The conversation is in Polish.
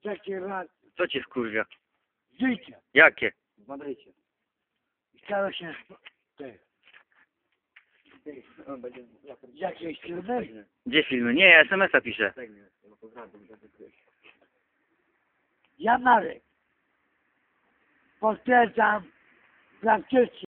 trzeci raz Co cię wkurwia? życia Jakie? w Madrycie. I stało się te, jakieś filmy. Gdzie filmy? Nie, ja SMS-a piszę. Ja Marek potwierdzam praktycznie